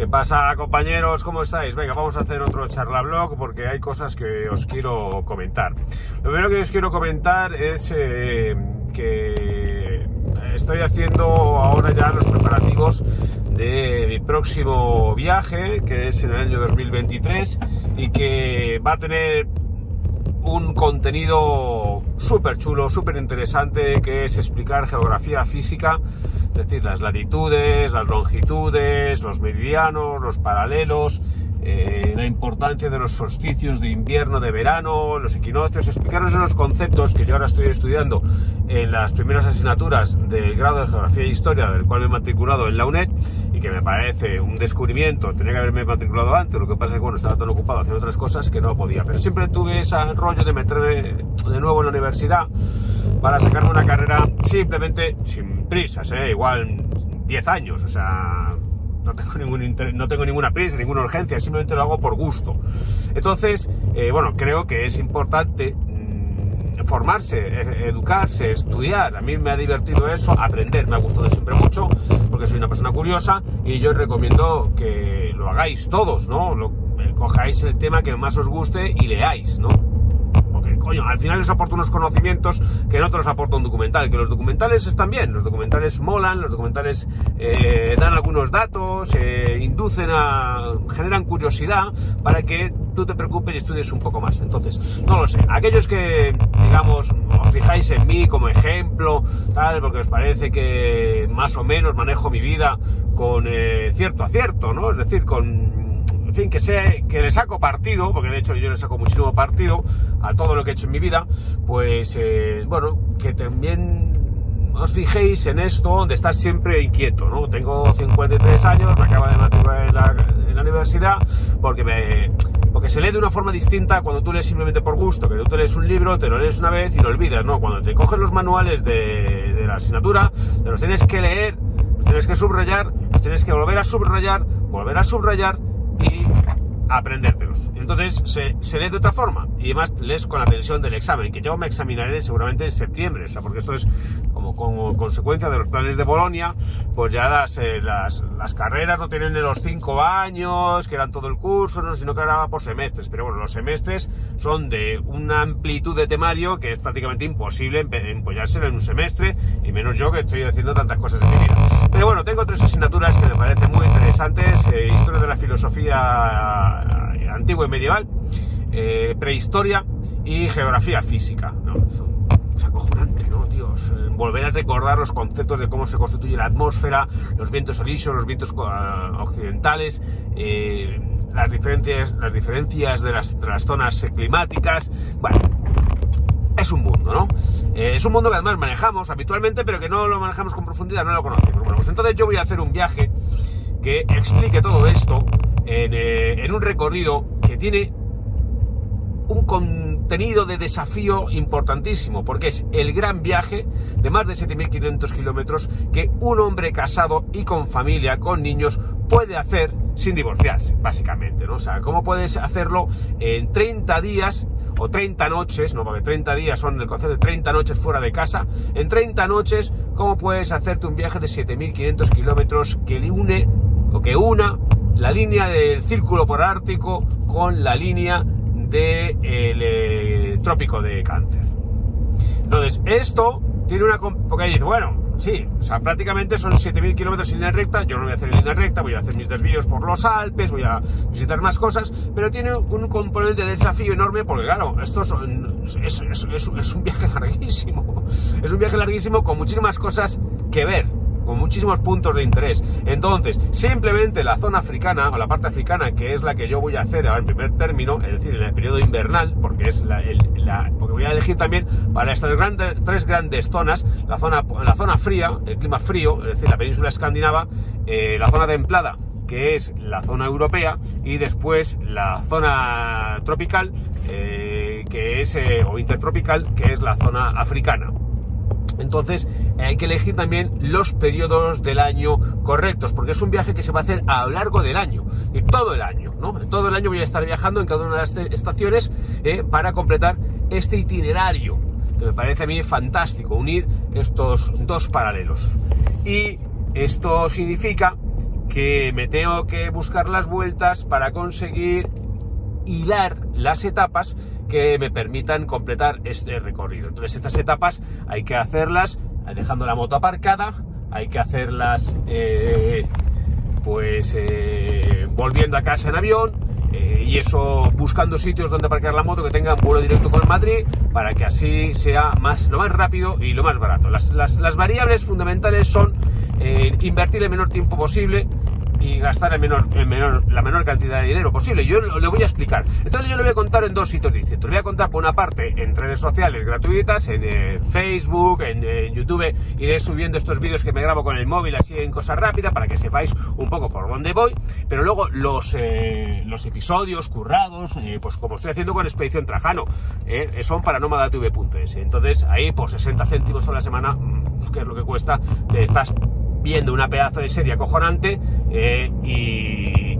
¿Qué pasa, compañeros? ¿Cómo estáis? Venga, vamos a hacer otro charla blog porque hay cosas que os quiero comentar. Lo primero que os quiero comentar es eh, que estoy haciendo ahora ya los preparativos de mi próximo viaje, que es en el año 2023, y que va a tener un contenido súper chulo, súper interesante, que es explicar geografía física, es decir, las latitudes, las longitudes, los meridianos, los paralelos, eh, la importancia de los solsticios de invierno, de verano, los equinoccios, explicaros esos conceptos que yo ahora estoy estudiando en las primeras asignaturas del grado de Geografía e Historia, del cual me he matriculado en la UNED, que me parece un descubrimiento, tenía que haberme matriculado antes, lo que pasa es que bueno, estaba tan ocupado haciendo otras cosas que no podía, pero siempre tuve ese rollo de meterme de nuevo en la universidad para sacarme una carrera simplemente sin prisas, ¿eh? igual 10 años, o sea, no tengo, ningún no tengo ninguna prisa, ninguna urgencia, simplemente lo hago por gusto. Entonces, eh, bueno, creo que es importante formarse, e educarse, estudiar. A mí me ha divertido eso, aprender, me ha gustado siempre mucho, porque soy una persona curiosa y yo os recomiendo que lo hagáis todos, ¿no? Lo, eh, cojáis el tema que más os guste y leáis, ¿no? coño, al final les aporta unos conocimientos que no te los aporta un documental, que los documentales están bien, los documentales molan, los documentales eh, dan algunos datos, eh, inducen a, generan curiosidad para que tú te preocupes y estudies un poco más. Entonces, no lo sé, aquellos que, digamos, os fijáis en mí como ejemplo, tal, porque os parece que más o menos manejo mi vida con eh, cierto acierto, ¿no? Es decir, con en fin, que, sea, que le saco partido, porque de hecho yo le saco muchísimo partido a todo lo que he hecho en mi vida, pues eh, bueno, que también os fijéis en esto de estar siempre inquieto, ¿no? Tengo 53 años, me acaba de matricular en la, universidad, porque me, porque se lee de una forma distinta cuando tú lees simplemente por gusto, que tú te lees un libro, te lo lees una vez y lo olvidas, ¿no? Cuando te coges los manuales de, de la asignatura, te los tienes que leer, los tienes que subrayar, los tienes que volver a subrayar, volver a subrayar y aprendértelos. Entonces se, se, lee de otra forma y además lees con la tensión del examen, que yo me examinaré seguramente en septiembre, o sea, porque esto es como, como consecuencia de los planes de Bolonia, pues ya las, eh, las, las, carreras no tienen de los cinco años, que eran todo el curso, no, sino que era por semestres, pero bueno, los semestres son de una amplitud de temario que es prácticamente imposible empollárselo en un semestre, y menos yo que estoy haciendo tantas cosas en mi vida. Pero bueno, tengo tres asignaturas que me parecen muy interesantes, eh, historia de la filosofía antigua y medieval, eh, prehistoria y geografía física. ¿no? Es acojonante, ¿no? Eh, volver a recordar los conceptos de cómo se constituye la atmósfera, los vientos alisos, los vientos uh, occidentales, eh, las, diferencias, las diferencias de las, zonas climáticas. Bueno, es un mundo, ¿no? Eh, es un mundo que además manejamos habitualmente, pero que no lo manejamos con profundidad, no lo conocemos. Bueno, pues entonces yo voy a hacer un viaje que explique todo esto eh, en un recorrido que tiene un contenido de desafío importantísimo, porque es el gran viaje de más de 7.500 kilómetros que un hombre casado y con familia, con niños, puede hacer sin divorciarse, básicamente, ¿no? O sea, ¿cómo puedes hacerlo en 30 días o 30 noches, no, porque 30 días son el concepto de 30 noches fuera de casa, en 30 noches, ¿cómo puedes hacerte un viaje de 7.500 kilómetros que une o que una la línea del círculo por Ártico con la línea del de, eh, trópico de cáncer. Entonces, esto tiene una... Porque ahí dice, bueno, sí, o sea, prácticamente son 7.000 kilómetros en línea recta, yo no voy a hacer en línea recta, voy a hacer mis desvíos por los Alpes, voy a visitar más cosas, pero tiene un componente de desafío enorme porque, claro, esto es un viaje larguísimo, es un viaje larguísimo con muchísimas cosas que ver con muchísimos puntos de interés. Entonces, simplemente la zona africana o la parte africana, que es la que yo voy a hacer en primer término, es decir, en el periodo invernal, porque es la, porque voy a elegir también para estas tres grandes zonas, la zona, la zona fría, el clima frío, es decir, la península escandinava, eh, la zona templada, que es la zona europea, y después la zona tropical, eh, que es, eh, o intertropical, que es la zona africana. Entonces hay que elegir también los periodos del año correctos, porque es un viaje que se va a hacer a lo largo del año, y todo el año, ¿no? Todo el año voy a estar viajando en cada una de las estaciones eh, para completar este itinerario, que me parece a mí fantástico, unir estos dos paralelos. Y esto significa que me tengo que buscar las vueltas para conseguir hilar las etapas que me permitan completar este recorrido. Entonces estas etapas hay que hacerlas dejando la moto aparcada, hay que hacerlas eh, pues eh, volviendo a casa en avión eh, y eso buscando sitios donde aparcar la moto que tengan vuelo directo con Madrid para que así sea más, lo más rápido y lo más barato. Las, las variables fundamentales son invertir el menor tiempo posible y gastar el menor, el menor, la menor cantidad de dinero posible. Yo le voy a explicar. Entonces yo le voy a contar en dos sitios distintos. Le voy a contar por una parte en redes sociales gratuitas, en eh, Facebook, en, YouTube. Iré subiendo estos vídeos que me grabo con el móvil así en cosa rápida para que sepáis un poco por dónde voy. Pero luego los, eh, los episodios currados, eh, pues como estoy haciendo con Expedición Trajano, son para nomadatv.es. Entonces ahí por 60 céntimos a la semana, mm, que es lo que cuesta, te estás viendo una pedazo de serie acojonante eh, y,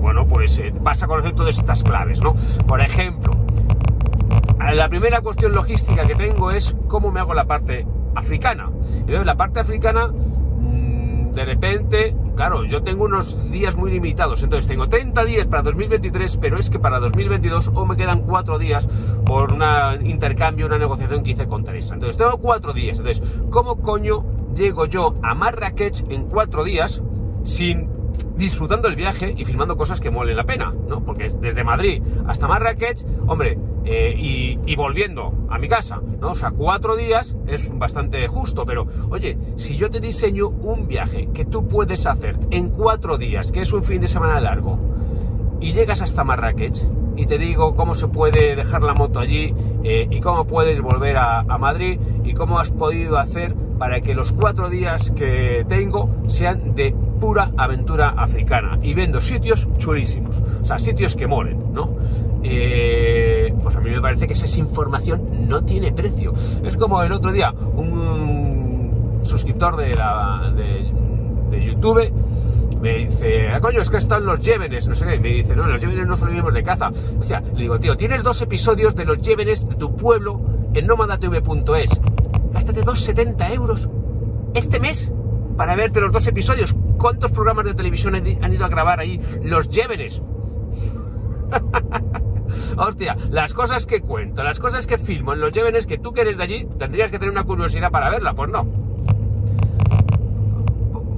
bueno, pues eh, vas a conocer todas estas claves, ¿no? Por ejemplo, la primera cuestión logística que tengo es cómo me hago la parte africana. Y la parte africana, mm, de repente, claro, yo tengo unos días muy limitados, entonces tengo 30 días para 2023, pero es que para 2022 o me quedan 4 días por un intercambio, una negociación que hice con Teresa. Entonces tengo 4 días, entonces, ¿cómo coño llego yo a Marrakech en cuatro días sin disfrutando el viaje y filmando cosas que molen la pena, ¿no? Porque desde Madrid hasta Marrakech, hombre, eh, y, volviendo a mi casa, ¿no? O sea, cuatro días es bastante justo, pero oye, si yo te diseño un viaje que tú puedes hacer en cuatro días, que es un fin de semana largo, y llegas hasta Marrakech, y te digo cómo se puede dejar la moto allí eh, y cómo puedes volver a, a Madrid y cómo has podido hacer para que los cuatro días que tengo sean de pura aventura africana y vendo sitios chulísimos, o sea, sitios que molen, ¿no? Eh, pues a mí me parece que esa información no tiene precio. Es como el otro día, un suscriptor de, la, de, YouTube me dice, ah, coño, es que están los Llévenes, no sé qué, me dice, no, los Llévenes no solo vivimos de caza. O sea, le digo, tío, tienes dos episodios de los Llévenes de tu pueblo en nomadatv.es gástate 2,70 euros este mes para verte los dos episodios. ¿Cuántos programas de televisión han ido a grabar ahí los Llévenes? Hostia, las cosas que cuento, las cosas que filmo en los Llévenes que tú que eres de allí, tendrías que tener una curiosidad para verla, pues no.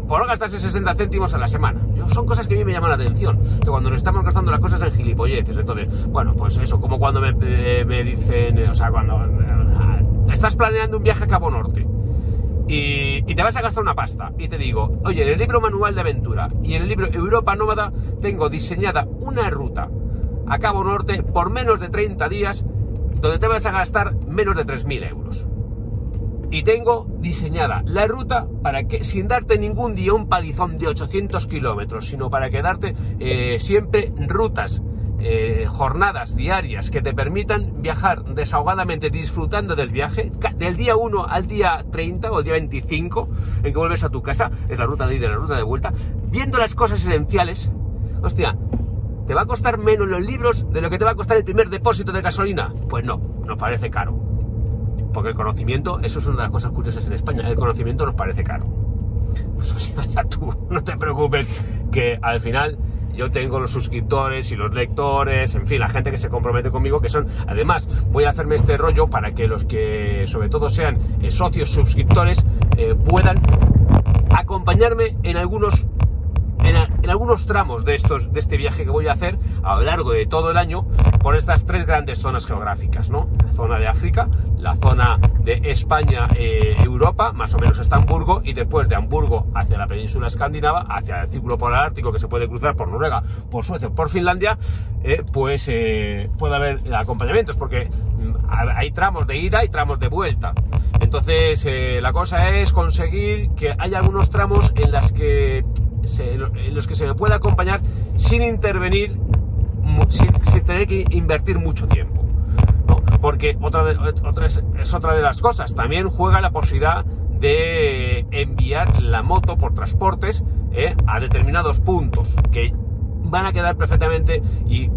Por no gastarse 60 céntimos a la semana. Son cosas que a mí me llaman la atención. Que cuando nos estamos gastando las cosas en gilipolleces. Entonces, bueno, pues eso, como cuando me, me dicen, o sea, cuando estás planeando un viaje a Cabo Norte y, te vas a gastar una pasta y te digo, oye, en el libro Manual de Aventura y en el libro Europa Nómada tengo diseñada una ruta a Cabo Norte por menos de 30 días donde te vas a gastar menos de 3.000 euros. Y tengo diseñada la ruta para que, sin darte ningún día un palizón de 800 kilómetros, sino para que darte eh, siempre rutas eh, jornadas diarias que te permitan viajar desahogadamente disfrutando del viaje, del día 1 al día 30 o el día 25 en que vuelves a tu casa, es la ruta de ida la ruta de vuelta, viendo las cosas esenciales, hostia, ¿te va a costar menos los libros de lo que te va a costar el primer depósito de gasolina? Pues no, nos parece caro. Porque el conocimiento, eso es una de las cosas curiosas en España, el conocimiento nos parece caro. Pues no te preocupes, que al final yo tengo los suscriptores y los lectores, en fin, la gente que se compromete conmigo, que son, además, voy a hacerme este rollo para que los que sobre todo sean eh, socios suscriptores eh, puedan acompañarme en algunos en, algunos tramos de, estos, de este viaje que voy a hacer a lo largo de todo el año por estas tres grandes zonas geográficas, ¿no? La zona de África, la zona de España, eh, Europa, más o menos hasta Hamburgo, y después de Hamburgo hacia la península escandinava, hacia el círculo polar ártico que se puede cruzar por Noruega, por Suecia, por Finlandia, eh, pues eh, puede haber acompañamientos, porque mm, hay tramos de ida y tramos de vuelta. Entonces, la cosa es conseguir que haya algunos tramos en las que en los que se me puede acompañar sin intervenir, sin, tener que invertir mucho tiempo. Porque otra, otra es, otra de las cosas. También juega la posibilidad de enviar la moto por transportes ¿eh? a determinados puntos que van a quedar perfectamente y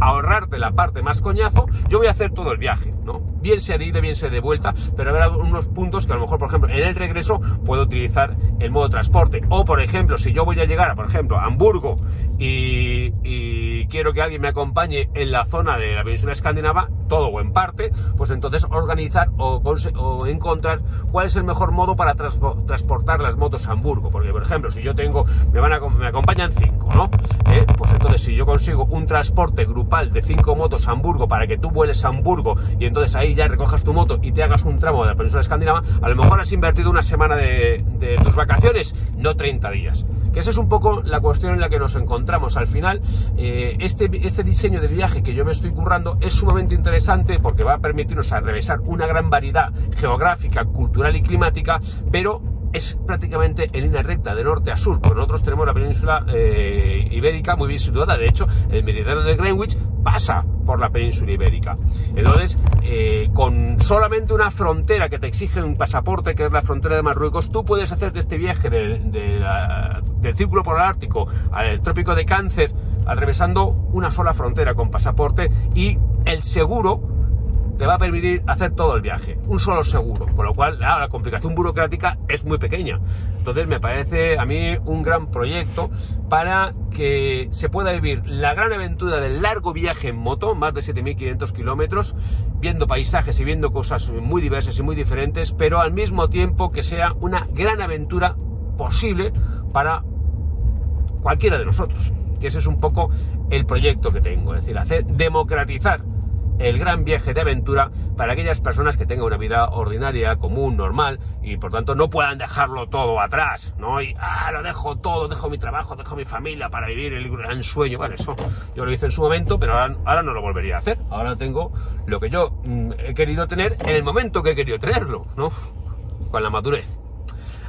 ahorrarte la parte más coñazo, yo voy a hacer todo el viaje. ¿no? Bien sea de ida, bien sea de vuelta, pero habrá unos puntos que a lo mejor, por ejemplo, en el regreso puedo utilizar el modo transporte. O, por ejemplo, si yo voy a llegar, por ejemplo, a Hamburgo y, quiero que alguien me acompañe en la zona de la península escandinava, todo o en parte, pues entonces organizar o, encontrar cuál es el mejor modo para transportar las motos a Hamburgo. Porque, por ejemplo, si yo tengo, me, van a, me acompañan cinco, ¿no? ¿Eh? Pues entonces, si yo consigo un transporte grupal de cinco motos a Hamburgo para que tú vueles a Hamburgo y entonces ahí ya recojas tu moto y te hagas un tramo de la península escandinava, a lo mejor has invertido una semana de, tus vacaciones, no 30 días. Que esa es un poco la cuestión en la que nos encontramos. Al final, eh, este, este diseño del viaje que yo me estoy currando es sumamente interesante porque va a permitirnos atravesar una gran variedad geográfica, cultural y climática, pero es prácticamente en línea recta de norte a sur, porque nosotros tenemos la península eh, ibérica muy bien situada, de hecho el meridiano de Greenwich pasa por la península ibérica. Entonces, eh, con solamente una frontera que te exige un pasaporte, que es la frontera de Marruecos, tú puedes hacerte este viaje del Círculo Polar Ártico al Trópico de Cáncer, atravesando una sola frontera con pasaporte y el seguro te va a permitir hacer todo el viaje, un solo seguro, con lo cual la complicación burocrática es muy pequeña. Entonces me parece a mí un gran proyecto para que se pueda vivir la gran aventura del largo viaje en moto, más de 7.500 kilómetros, viendo paisajes y viendo cosas muy diversas y muy diferentes, pero al mismo tiempo que sea una gran aventura posible para cualquiera de nosotros. Que ese es un poco el proyecto que tengo, es decir, hacer democratizar el gran viaje de aventura para aquellas personas que tengan una vida ordinaria, común, normal y por tanto no puedan dejarlo todo atrás, ¿no? Y, ah, lo dejo todo, dejo mi trabajo, dejo mi familia para vivir el gran sueño. Bueno, eso yo lo hice en su momento, pero ahora, no lo volvería a hacer. Ahora tengo lo que yo mm, he querido tener en el momento que he querido tenerlo, ¿no? Con la madurez.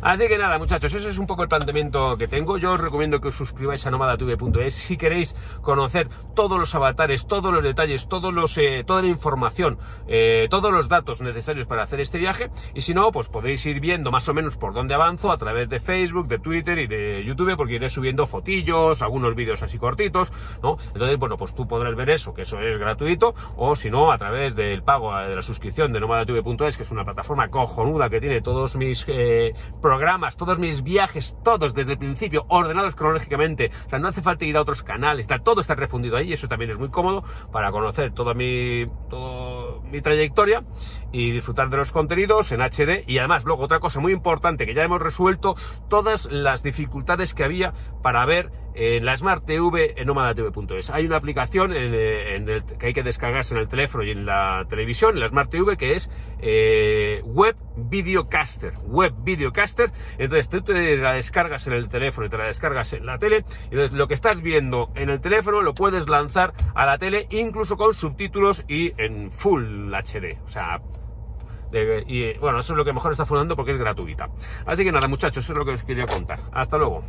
Así que nada, muchachos, ese es un poco el planteamiento que tengo. Yo os recomiendo que os suscribáis a nomadatv.es si queréis conocer todos los avatares, todos los detalles, todos los, eh, toda la información, eh, todos los datos necesarios para hacer este viaje. Y si no, pues podéis ir viendo más o menos por dónde avanzo a través de Facebook, de Twitter y de YouTube, porque iré subiendo fotillos, algunos vídeos así cortitos, ¿no? Entonces, bueno, pues tú podrás ver eso, que eso es gratuito, o si no, a través del pago de la suscripción de nomadatv.es, que es una plataforma cojonuda que tiene todos mis eh, programas, todos mis viajes, todos desde el principio, ordenados cronológicamente. O sea, no hace falta ir a otros canales, está, todo está refundido ahí y eso también es muy cómodo para conocer toda mi, toda mi trayectoria y disfrutar de los contenidos en HD. Y además, luego otra cosa muy importante que ya hemos resuelto, todas las dificultades que había para ver en la Smart TV en nomadatv.es. Hay una aplicación en, que hay que descargarse en el teléfono y en la televisión, en la Smart TV, que es eh, Web Videocaster. Web Videocaster. Entonces tú te la descargas en el teléfono y te la descargas en la tele. Y entonces lo que estás viendo en el teléfono lo puedes lanzar a la tele, incluso con subtítulos y en Full HD. O sea, y bueno, eso es lo que mejor está funcionando porque es gratuita. Así que nada, muchachos, eso es lo que os quería contar. Hasta luego.